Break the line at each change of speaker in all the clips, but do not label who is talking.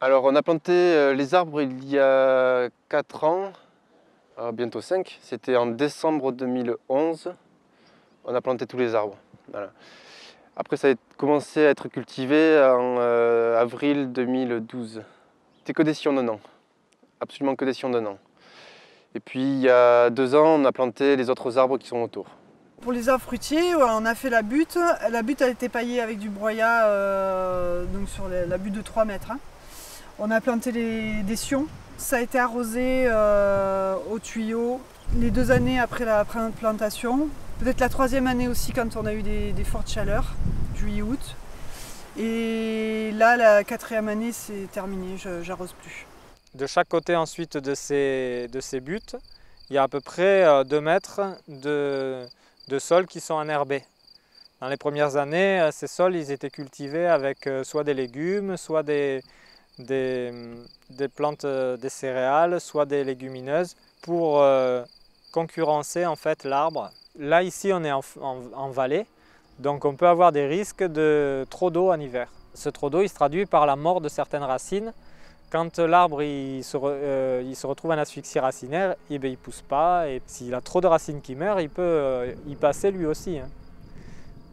Alors on a planté euh, les arbres il y a 4 ans, euh, bientôt 5. C'était en décembre 2011. On a planté tous les arbres. Après ça a commencé à être cultivé en euh, avril 2012. C'était que des sions d'un an. Absolument que des sions d'un an. Et puis il y a deux ans, on a planté les autres arbres qui sont autour.
Pour les arbres fruitiers, on a fait la butte. La butte a été paillée avec du broyat donc sur la butte de 3 mètres. Hein. On a planté des sions. Ça a été arrosé euh, au tuyau les deux années après la plantation. Peut-être la troisième année aussi quand on a eu des, fortes chaleurs, juillet-août. Et là, la quatrième année, c'est terminé, j'arrose plus.
De chaque côté ensuite de ces, de ces buttes, il y a à peu près 2 euh, mètres de, de sols qui sont enherbés. Dans les premières années, euh, ces sols ils étaient cultivés avec soit des légumes, soit des, des, plantes, euh, des céréales, soit des légumineuses pour euh, concurrencer en fait l'arbre. Là ici on est en, vallée, donc on peut avoir des risques de trop d'eau en hiver. Ce trop d'eau il se traduit par la mort de certaines racines. Quand l'arbre il se, euh, il se, retrouve en asphyxie racinaire, eh ben, il ne pousse pas et s'il a trop de racines qui meurent, il peut y passer lui aussi. Hein.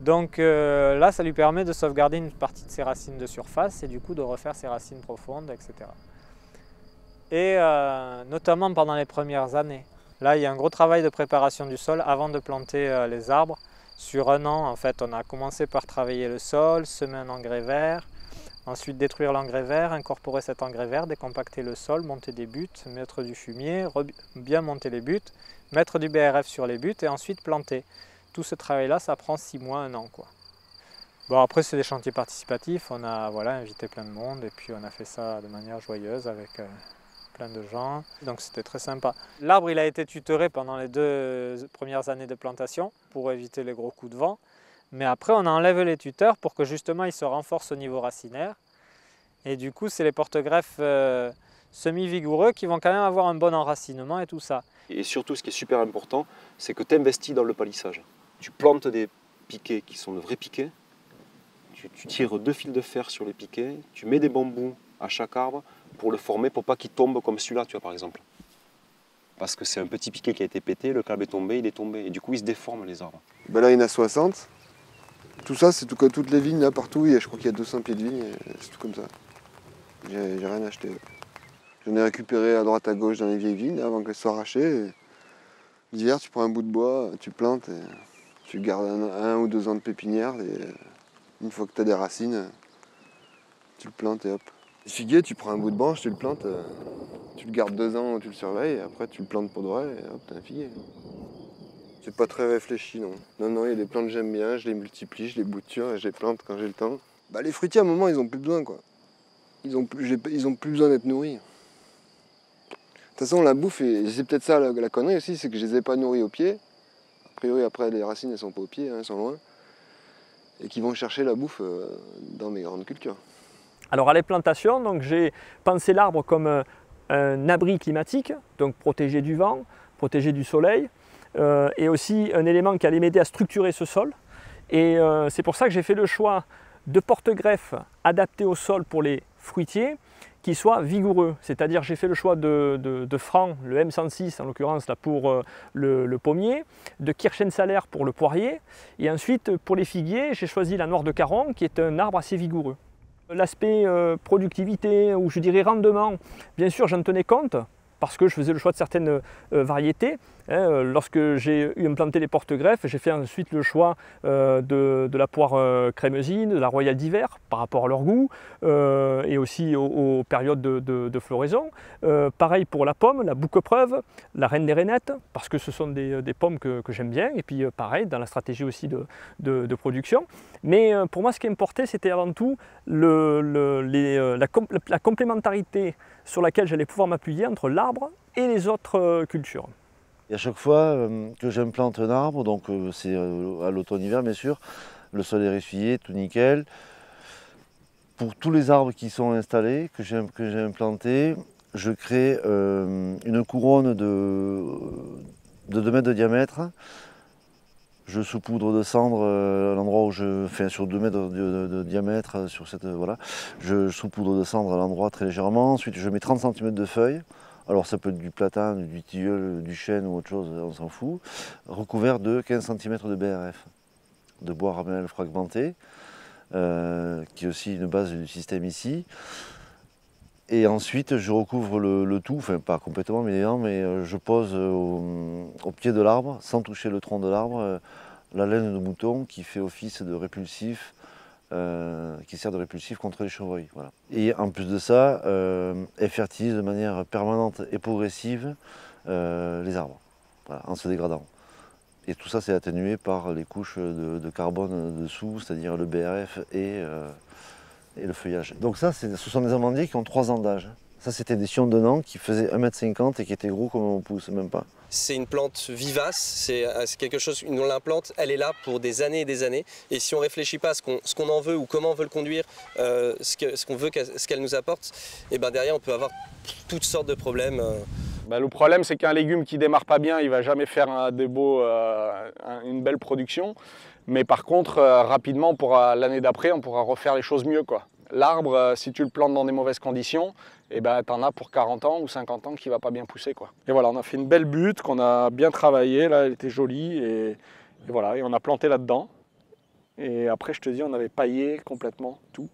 Donc euh, là, ça lui permet de sauvegarder une partie de ses racines de surface et du coup de refaire ses racines profondes, etc. Et euh, notamment pendant les premières années. Là, il y a un gros travail de préparation du sol avant de planter euh, les arbres. Sur un an, en fait, on a commencé par travailler le sol, semer un engrais vert, ensuite détruire l'engrais vert, incorporer cet engrais vert, décompacter le sol, monter des buts, mettre du fumier, bien monter les buts, mettre du BRF sur les buts et ensuite planter tout ce travail-là, ça prend six mois, un an. Quoi. Bon, après, c'est des chantiers participatifs. On a voilà, invité plein de monde et puis on a fait ça de manière joyeuse avec euh, plein de gens. Donc, c'était très sympa. L'arbre, il a été tutoré pendant les deux premières années de plantation pour éviter les gros coups de vent. Mais après, on enlève les tuteurs pour que justement, il se renforce au niveau racinaire. Et du coup, c'est les porte-greffes euh, semi-vigoureux qui vont quand même avoir un bon enracinement et tout ça.
Et surtout, ce qui est super important, c'est que tu investis dans le palissage tu plantes des piquets qui sont de vrais piquets, tu, tires deux fils de fer sur les piquets, tu mets des bambous à chaque arbre pour le former, pour pas qu'il tombe comme celui-là, tu vois, par exemple. Parce que c'est un petit piquet qui a été pété, le câble est tombé, il est tombé, et du coup il se déforme les arbres.
Ben là il y en a 60. Tout ça, c'est tout comme toutes les vignes là partout, je crois qu'il y a 200 pieds de vigne, c'est tout comme ça. J'ai rien acheté. J'en ai récupéré à droite à gauche dans les vieilles vignes avant qu'elles soient arrachées. L'hiver, tu prends un bout de bois, tu plantes. Et... Tu gardes un, ou deux ans de pépinière et une fois que tu as des racines, tu le plantes et hop. Le figuier, tu prends un bout de branche, tu le plantes, euh, tu le gardes deux ans, tu le surveilles, et après tu le plantes pour de et hop, t'as un figuier. C'est pas très réfléchi, non. Non, non, il y a des plantes que j'aime bien, je les multiplie, je les bouture et je les plante quand j'ai le temps. Bah, les fruitiers, à un moment, ils ont plus besoin, quoi. Ils ont plus, ils ont plus besoin d'être nourris. De toute façon, la bouffe, et c'est peut-être ça la, la connerie aussi, c'est que je les ai pas nourris au pied. A priori, après, les racines, elles sont pas au pied, hein, elles sont loin. Et qui vont chercher la bouffe euh, dans mes grandes cultures.
Alors à les plantations, j'ai pensé l'arbre comme euh, un abri climatique, donc protégé du vent, protégé du soleil, euh, et aussi un élément qui allait m'aider à structurer ce sol. Et c'est pour ça que j'ai fait le choix de porte-greffes adaptés au sol pour les fruitiers, qui soit vigoureux. C'est-à-dire j'ai fait le choix de, de, franc, le M106 en l'occurrence là pour euh, le, pommier, de Kirschensaler pour le poirier, et ensuite pour les figuiers j'ai choisi la noire de Caron qui est un arbre assez vigoureux. L'aspect euh, productivité ou je dirais rendement, bien sûr j'en tenais compte parce que je faisais le choix de certaines euh, variétés, Hein, euh, lorsque j'ai eu implanté les porte-greffes, j'ai fait ensuite le choix euh, de, la poire crémeusine, de la royale d'hiver par rapport à leur goût et aussi aux, périodes de, floraison. pareil pour la pomme, la bouque-preuve, la reine des rainettes, parce que ce sont des, pommes que, j'aime bien. Et puis pareil, dans la stratégie aussi de, production. Mais pour moi, ce qui importait, c'était avant tout la complémentarité sur laquelle j'allais pouvoir m'appuyer entre l'arbre et les autres cultures.
Et à chaque fois euh, que j'implante un arbre, donc euh, c'est euh, à l'automne-hiver bien sûr, le sol est ressuyé, tout nickel. Pour tous les arbres qui sont installés, que j'ai implantés, je crée une couronne de, de 2 mètres de diamètre Je saupoudre de cendre euh, à l'endroit où je fais sur 2 mètres de, diamètre euh, sur cette voilà. Je saupoudre de cendre à l'endroit très légèrement. Ensuite je mets 30 cm de feuilles. Alors ça peut être du platane, du tilleul, du chêne ou autre chose, on s'en fout. Recouvert de 15 cm de BRF, de bois ramelal fragmenté, euh, qui est aussi une base du système ici. Et ensuite, je recouvre le, tout, enfin pas complètement, mais, euh, je pose au, pied de l'arbre, sans toucher le tronc de l'arbre, euh, la laine de mouton qui fait office de répulsif, euh, qui sert de répulsif contre les chevreuils. Voilà. Et en plus de ça, elle fertilise de manière permanente et progressive les arbres, en se dégradant. Et tout ça, c'est atténué par les couches de, carbone dessous, c'est-à-dire le BRF et et le feuillage. Donc ça, ce sont des amandiers qui ont 3 ans d'âge. Ça, c'était des sions de Nantes qui faisaient 1m50 et qui étaient gros comme on pousse, même pas.
C'est une plante vivace, c'est euh, quelque chose, la plante, elle est là pour des années et des années. Et si on ne réfléchit pas à ce qu'on en veut ou comment on veut le conduire, euh, ce qu'on veut, ce qu'elle nous apporte, et eh ben derrière, on peut avoir toutes sortes de problèmes. Euh.
Bah, le problème, c'est qu'un légume qui démarre pas bien, il va jamais faire un, des beaux, une belle production. Mais par contre, euh, rapidement, l'année d'après, on pourra refaire les choses mieux. L'arbre, euh, si tu le plantes dans des mauvaises conditions, eh ben, tu en as pour 40 ans ou 50 ans qui va pas bien pousser. Quoi. Et voilà, on a fait une belle butte qu'on a bien travaillée, là, elle était jolie, et, voilà, et on a planté là-dedans. Et après, je te dis, on avait paillé complètement tout,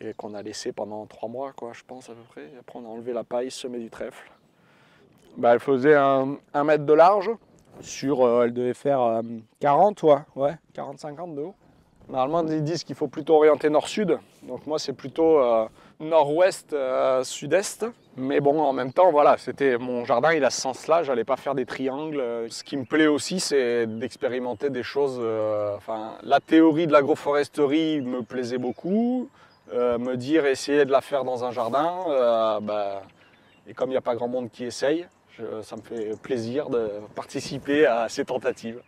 et qu'on a laissé pendant 3 mois, quoi, je pense à peu près. après, on a enlevé la paille, semé du trèfle. Bah, elle faisait un, mètre de large, sur, euh, elle devait faire 40, euh, ouais, 40-50 de haut. Normalement, ils disent qu'il faut plutôt orienter nord-sud. Donc moi, c'est plutôt euh, nord-ouest, sud-est. Mais bon, en même temps, voilà, c'était mon jardin, il a ce sens-là. J'allais pas faire des triangles. Ce qui me plaît aussi, c'est d'expérimenter des choses. enfin, la théorie de l'agroforesterie me plaisait beaucoup. me dire essayer de la faire dans un jardin, bah, et comme il n'y a pas grand monde qui essaye, ça me fait plaisir de participer à ces tentatives.